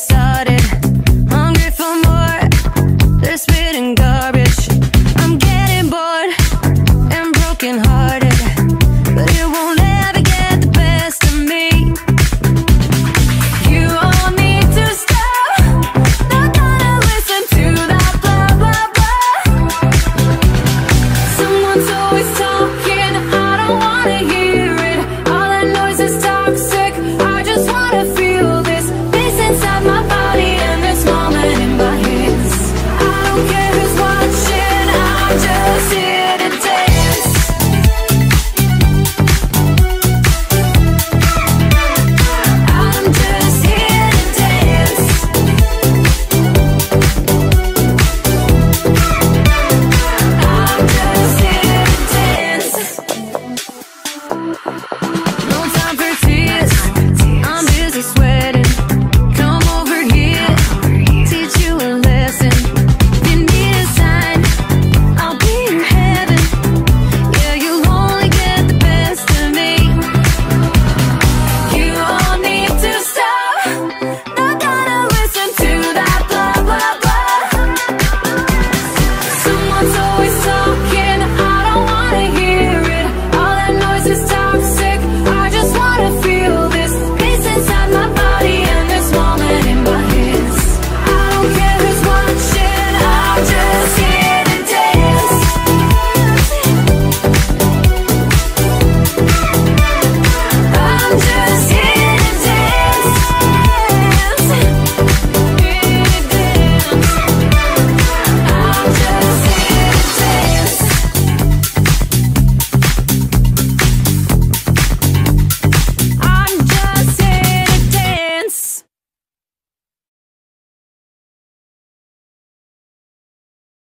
सारे